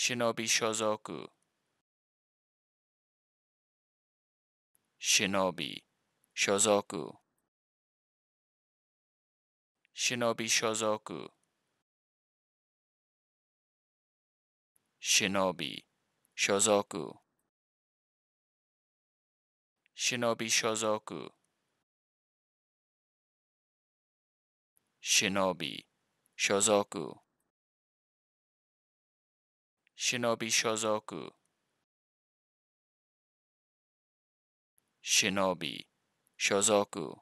忍び所属忍び所属忍び所属忍び所属忍び所属忍び所属忍び所属忍び所属